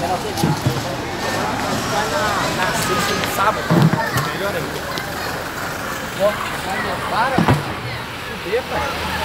Ela foi na, na sexta no sábado. Melhor ainda. Ó, vai não para. Fudeu, pai.